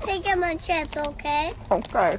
taking my chips, okay? Okay.